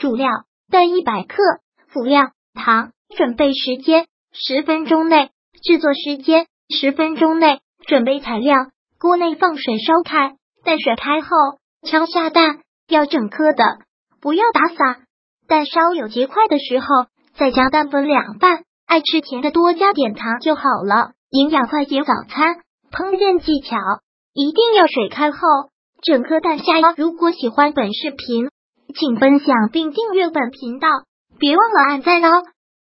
主料蛋一百克，辅料糖。准备时间十分钟内，制作时间十分钟内。准备材料：锅内放水烧开，待水开后敲下蛋，要整颗的，不要打散。蛋稍有结块的时候，再将蛋粉两半。爱吃甜的多加点糖就好了。营养快捷早餐烹饪技巧：一定要水开后整颗蛋下。如果喜欢本视频，请分享并订阅本频道，别忘了按赞哦。